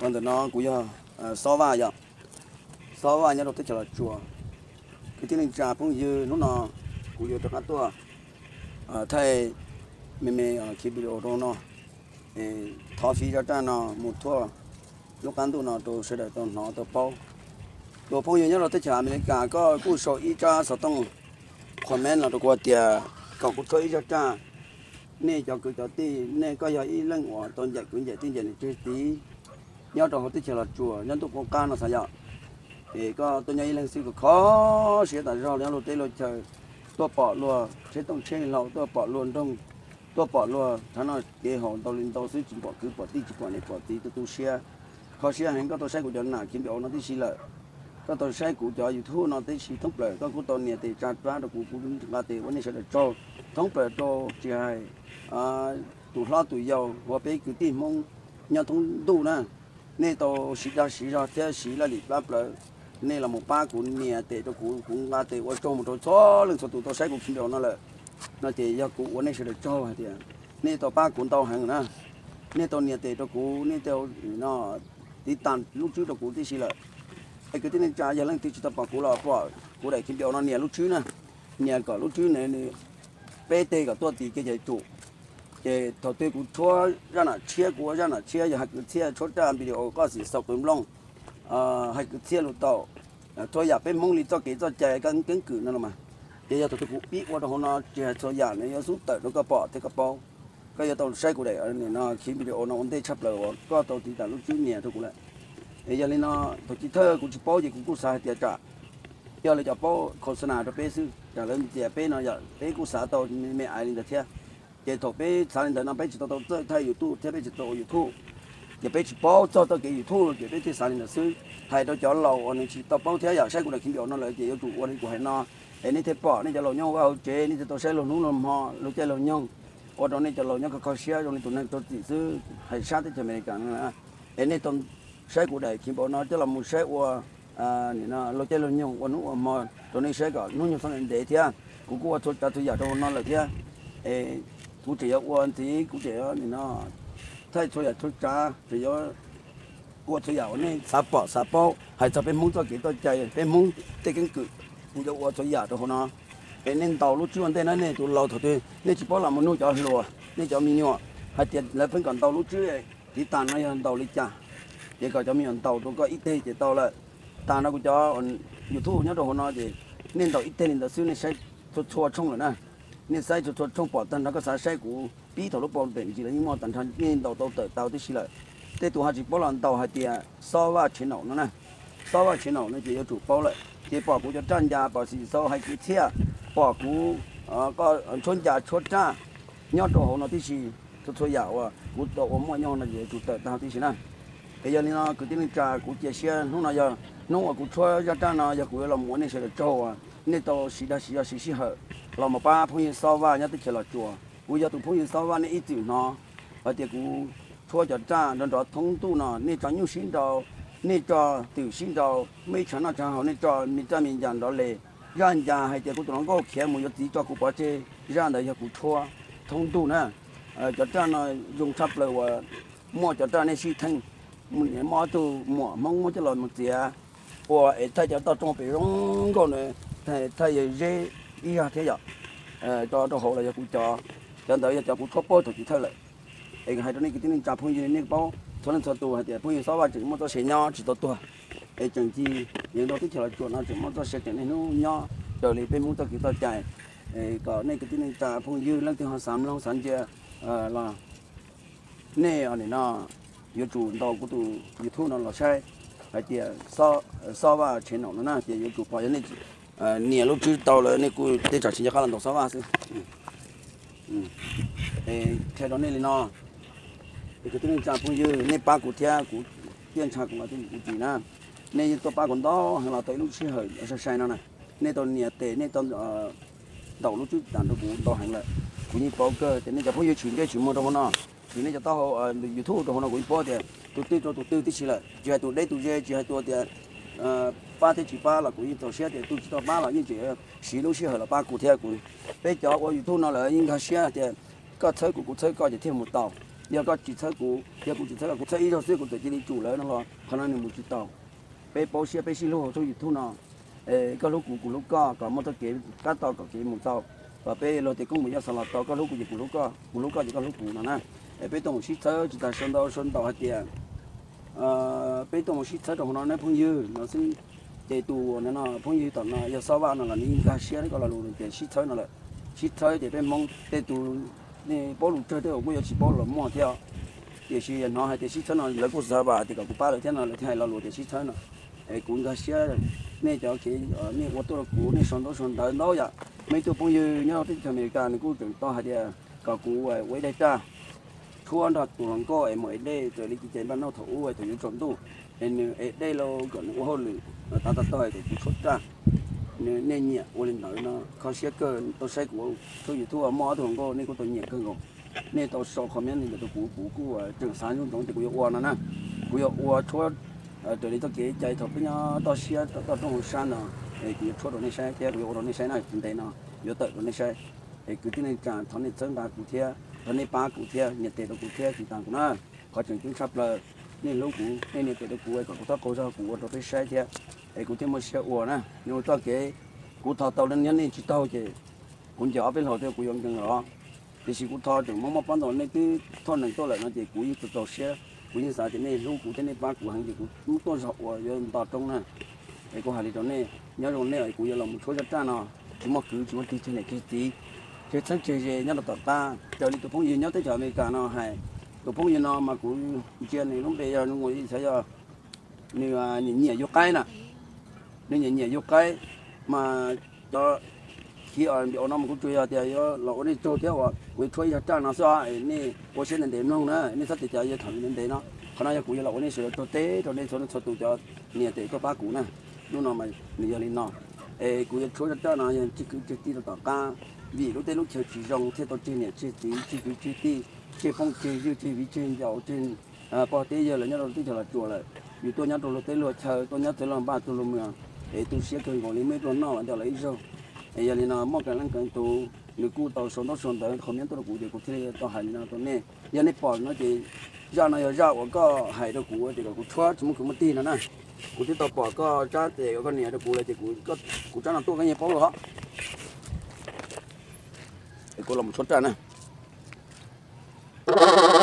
còn từ nó cũng giờ à, sáu vào giờ. Sáu vào nhà đầu tới chợ chùa. Cái tiếng trà cũng như lúc nào cũng giờ được ăn tua thầy mình mình khi bị đồ đồ nó thọ phí cho cha nó một thua, lúc ăn tu nó tôi sẽ để tôi nó tôi bao. Đồ bao nhiêu nhớ đầu tới chợ mình cả có cú số ít cha số tông. Comment là tôi qua tiền cậu cũng chơi cho cha. Nè cho cứ cho tí nè có giờ ít lần của tôn dạy cũng dạy tin dạy chơi tí nhau trong tới chờ là chùa nhân tụ con ca nó sao vậy thì có tôi nhớ lần xưa khó sẽ tại do nếu tây lo chờ tôi bỏ luôn sẽ tông trên lầu tôi bỏ luôn trong tôi bỏ luôn thằng nó kế hồn tôi lên tôi sẽ chỉ bỏ cứ bỏ tí chỉ bỏ này bỏ tí tôi tôi xe khó xe hành có tôi xe của cho nào kiếm được nó tí xí lợi có tôi xe của cho youtube nó tí xí thông lợi có của tôi nè thì trả trả được của của là thì vấn đề sẽ được cho thông lợi cho chỉ hai à tụi lo tụi giàu và bé cứ tìm mong nhà thông đủ nè nên tàu xí ra xí ra thế xí là lì bắp rồi nên là một ba cuốn nè tệ cho cụ cũng là tệ ở trong một chỗ cho lần sau tụ tôi sẽ cũng xin được nó là nó tệ do cụ vấn đề sẽ được cho hết thì nên tàu ba cuốn tàu hàng nữa nên tàu nè tệ cho cụ nên tàu nó đi tàn lúc trước cho cụ thì xí là cái cứ tên cha giờ lần thì chúng ta bảo cụ là bảo cụ để kiếm được nó nè lúc trước nè nè cả lúc trước này này pt cả tôi thì cái gì chủ cái đầu tư cũng thua, ra là chia của, ra là chia giờ hạt cứ chia chốt ra bị điều có gì sọc cũng long à ờ, hạt cứ chia lụt tàu ờ, thôi giờ bên mông lý cho kỹ cho chạy cân cứng cử nữa mà. Giờ giờ đầu tư cũng biết qua đó nó chia cho giờ này giờ xuống tới nó có bỏ thì có bao cái giờ tôi sai của đấy nên nó khi bị điều nó ổn định chấp lời có tàu thì cả lúc trước nhẹ thôi cũng lại. Bây giờ nên nó, tổ chức thơ cũng chỉ bao gì cũng cũng sai tiền trả. Giờ là cho bao khẩu sân nào cho bé sư. Trả lên tiền bé nó giờ, bé cũng xả tàu mẹ ai linh được chưa giờ tổ bé sáng đến năm bé chỉ đâu tao thay yêu tu thế bé chỉ tao yêu tu giờ bé chỉ bao cho tao cái yêu tu giờ bé thì sáng đến sư thay tao cho lâu anh chỉ tao bao thế giờ sẽ cũng được kiếm được nó lại giờ yêu tu anh cũng hay nó anh thế bỏ nên cho lâu nhau vào chế nên tao sẽ lâu nung làm họ lâu chơi lâu nhau ở đó nên cho lâu nhau có khó trong này tụi này tao chỉ sư hay sát thì cho mình cả nữa anh ấy tao sẽ cũng để khi bỏ nó chứ là một sẽ qua à nên nó lâu chơi lâu nhau qua nung mà tụi này sẽ có nung nhiều thằng để thế cũng qua thôi ta thôi giờ đâu nó là thế cụ thể quan thì cụ thể thì nó thay cho thôi cha thì có qua cho giờ này sắp bỏ sắp bỏ hay cho bên muốn cho kỹ tôi chạy bên muốn tê cái cự cụ thể qua cho giờ đó nó bên nên tàu lúc trước đây này tụi lâu thôi thôi nên chỉ bỏ làm một nô cho lùa nên cho mình nhỏ hay tiền lấy phân còn tàu lúc trước thì tàn nó hơn tàu lịch cha để có cho mình tàu tôi có ít thế chỉ tàu là tàn nó cũng cho youtube nhớ đồ nó thì nên tàu ít thế nên tàu xưa nên sẽ cho chua chung rồi nè nên sai cho cho trong bỏ tân nó có sai sai của bí thầu lúc bỏ bệnh là nhưng mà tận thân nên đầu đầu tới đầu tới xí lợi thế hai chỉ bỏ lần đầu hai tiền so với chiến nổ nữa nè so với chiến nổ nó chỉ có chủ bỏ lại chỉ bỏ của cho trang gia bỏ xí so hay cái thiệt bỏ à có chuyên gia chốt cha nhớ đồ hồ nó tí xí cho cho giàu à của đồ ông mọi nhau là chỉ chủ tới tao tí xí nè bây giờ nó cứ tin trà của chia sẻ lúc nào giờ nó của cho gia trang nó giờ của làm muốn nên sẽ được à. à nên tao xí đã xí ra xí xí hở là một ba phong yên sau và nhớ tới là chùa bây giờ tụ phong yên sau và nên ít chữ nó ở tiệc cũng thua cho cha nên đó thông tu nó nên cho nhiều sinh đầu nên cho tiểu sinh đầu mấy chuyện nó chẳng hảo nên cho mình cho mình讲đó lệ让家还tiệc cũng tụi nó có khía một tí cho cũng bỏ chơi ra đấy cũng thua thông tu nè cho cha nó dùng sắp lời và mua cho cha nên suy thanh mình mua tu mua mong mua cho lời một tí à và thay cho tao trong bị rong con này Thay thay dễ y ha thế giờ. Ờ, cho cho hộ là cũng cho. Cho tới cho cũng thoát bôi thuộc chỉ thôi lại anh hai đứa này, cái tiếng chạp phong gì nên bao số lần số tù hay thì phong gì sáu ba chữ một cho xe nhỏ chỉ to tù. Để chẳng chi, những đó cái theo là chuột nó chỉ một cho xe cái này nó nhỏ trở lại bên muốn tôi kita tôi chạy. Có này, cái tiếng chạp phong dư lần thứ hai sáu lần sáu giờ là nè, ở này nó yêu chủ đầu của tụ yêu thu nó là sai. Hay thì so so và trên nó nó thì yêu chủ bảo này Ờ, nè lúc trước tàu là nè cứ để trả tiền cho khá là tổng sáu ba xí ừ. ừ. Theo đó nên là nó cái tiếng chạm cũng như nè ba cụ thia cụ tiền chặt cũng là tiền cụ gì nè nè tôi ba còn đó, hay là tới lúc xí hơi ở sai nó này. Nè tôi nè tệ nè tôi ờ, đầu lúc trước đàn tôi cũng to hàng lại cũng như bao cơ thì nên cho phong giờ chuyển cái chuyển mua đâu nó. Thì nên ờ, cho tao youtube đâu nó cũng bao thì tôi tiêu cho tôi tiêu tí xí là chỉ hai tôi đây tôi chơi chỉ hai tôi thì ba thế chỉ ba là cũng tổ xe thì tôi chỉ ba là như chỉ xí lúc xí là ba cụ theo cũng bây giờ tôi thu nó là những cái xe thì có chơi cũng cũng chơi có chỉ thêm một tàu. Giờ có chỉ thấy cụ, giờ cũng chỉ thấy là cũng thấy ít thôi xíu cũng tự chỉ đi chủ lớn nó lo khả năng một chỉ tàu. Bây bao xe bây xí lô thôi thu nào ê cái lúc cụ cụ lúc có có một cái kế cá tàu có kế một tàu. Và bây giờ thì cũng muốn sao là tàu cái lúc cụ chỉ cụ lúc có cụ lúc có chỉ có lúc cũ nữa nè. Bây tổng xí thấy chỉ ta sơn tàu sơn tàu hết tiền. Ờ bé tổng xí thấy trong nó nó phong dư nó xin để tù, nó nó phong dư tận nó giờ sau ba nó là những cái xe nó có là luôn để xí thôi nó là xí thôi để bên mong để tù, nè bỏ lù chơi đấy cũng có chỉ bỏ là mua theo. Để xí nó hay để xí thôi nó, lấy của sao bà thì cả của ba là thế nào là thế này là luôn để xí thôi nó. Ấy cũng cái xe nè, cho cái ờ, nè, ô tô cũ, nè son đó son đó nó vậy. Mấy tụ phong dư nhau thì thằng America nó cũng tưởng to hay là cả cũ ờ, ấy đây ta thua đó tụi nó có, em mới đây rồi đi chơi ờ, ban nó thủ ấy rồi những chọn tu nên ờ, đây là gần hôn là ta ta tôi thì cũng xuất ra. Nên nhẹ ôn nói nó khó xé cơ tôi sẽ của tôi chỉ thua mỏ thường cô nên cô tôi nhẹ cơ ngộ. Nên tôi sau khó thì tôi cũng cũng cũng ờ, trường sáng chúng tôi thì cũng yêu nè. Cũng yêu yêu chúa ờ, từ đây tôi kể chạy thọ bây giờ tôi xé tôi tôi trong sáng thì cũng chúa rồi nên sẽ cái cũng yêu rồi nên này chúng nó yêu tự rồi nên sẽ thì cứ tin thằng này chân ta cũng thế thằng này ba cũng nhẹ tệ cũng thế thì thằng nó. Có chuyện chúng sắp là nên lúc cũng nên nên cái cũng ấy cũng tao cố ra cũng có phải sai thế ấy cũng thêm một xe ủa nè. Nhưng tao cái cũng thao tao lên nhân nên chỉ tao chứ. Cũng chỉ ở bên họ theo cũng dùng chừng đó. Thì chỉ cũng thao chừng mong mong bắt đầu nên cứ thao này tôi lại nó chỉ cũng như tao xe cũng như sao thì nên lúc cũng thế nên ba cũng hàng gì cũng cũng tôi sợ ủa giờ tao trong nè. Ấy cũng hàng gì đó nè nhớ rồi nè ấy cũng giờ lòng một số rất cha nó chỉ mà cứ chỉ mà đi trên này cái gì cái sáng chơi chơi nhớ là tao ta. Chờ đi tụi phong gì nhớ tới chờ mấy cả nó hay tụi phong như nó mà cũng chuyện này lúc bây giờ nó ngồi sẽ giờ như nhìn nhẹ vô cái nè. Như nhìn nhẹ vô cái mà cho khi ở bị nó mà cũng chơi thì giờ lỗ đi đây chơi theo à. Quay chơi giờ trang nó sao này có sẽ nên để nó nữa này sắp thì giờ giờ thằng nên để nó còn nay cũng giờ lỗ đây sửa cho té, cho nên cho nó cho tụi cho nhẹ để cho ba cũ nè. Lúc nào mà giờ lên nó ê cũng chơi cho nó chỉ cứ chỉ đi 到家。vì lúc đấy lúc chơi chỉ rong thế tôi chơi nhẹ chơi tí chơi tí chơi chế phong chế như chế vị chơi giàu trên à bỏ tế giờ là nhớ đầu tiên là chùa lại vì tôi nhớ đầu lúc đấy chờ, tôi nhớ tới làm ba, tôi làm mà để tôi sẽ cần ngồi lên mấy tuần nào cho lấy rồi giờ thì nào mong cái lăng cái tôi nếu cụ tàu sống đó sống tới, không nhớ tôi cụ thì cụ thế tôi hành nào tôi nè. Giờ này bỏ nó thì giờ này giờ của có hải đâu cụ thì cụ chua chúng cũng mất tiền nữa nè. Cụ thì tàu bỏ có cha thì có nè đâu cụ lại thì cụ, có, cụ ra nó tôi cái gì bỏ rồi cô làm một số ra này Ha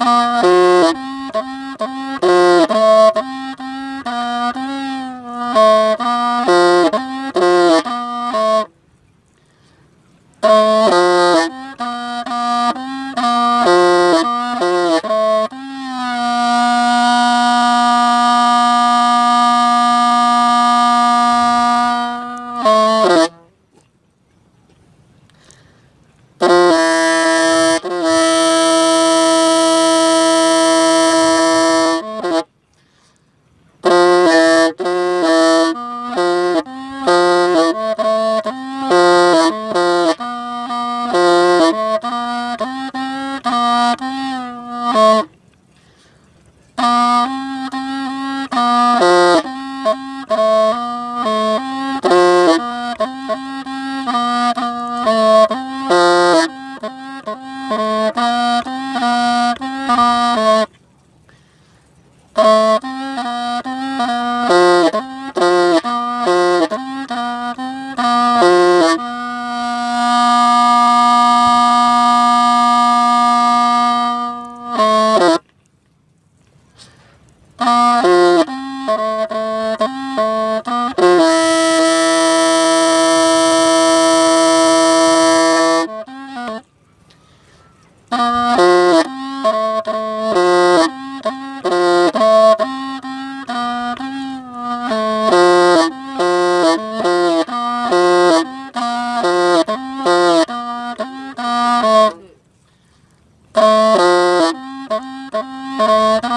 Uh...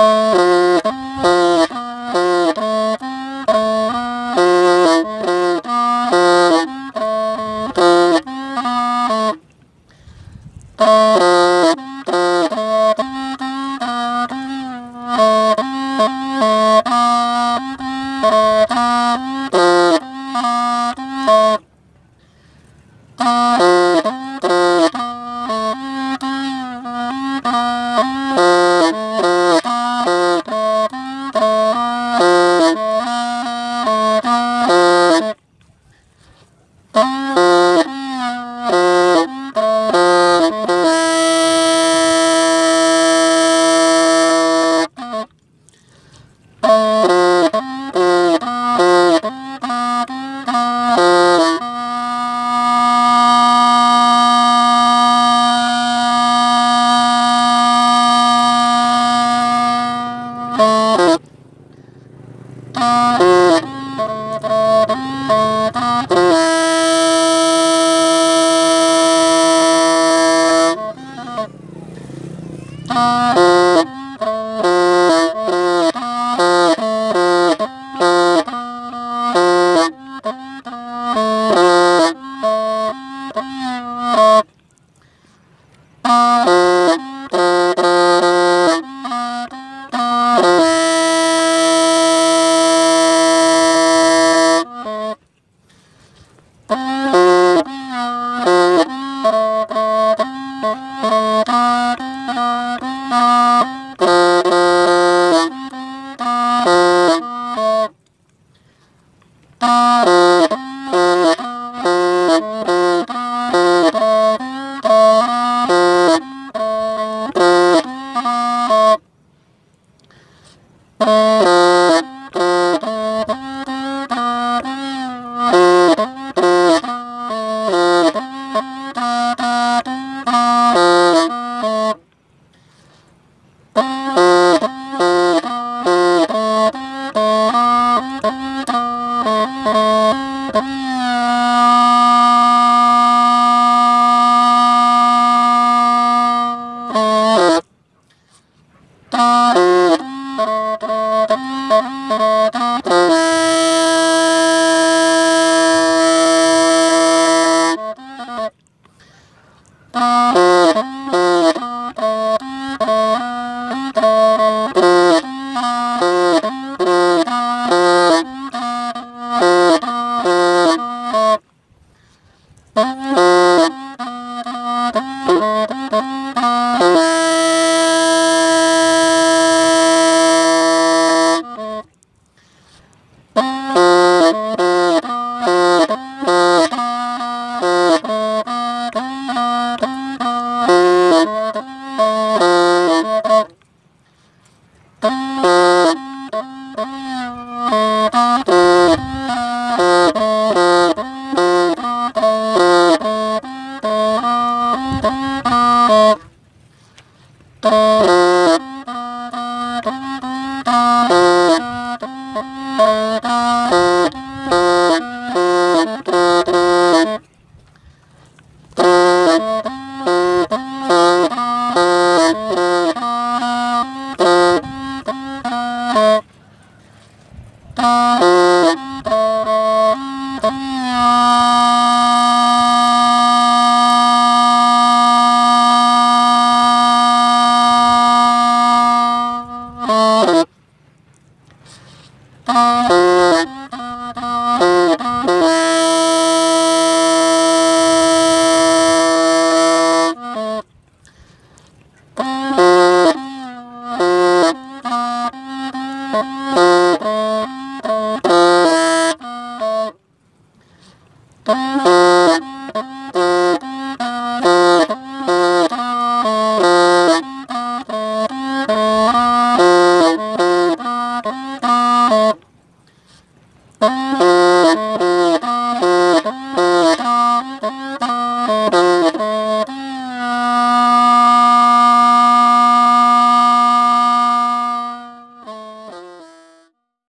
Oh. ah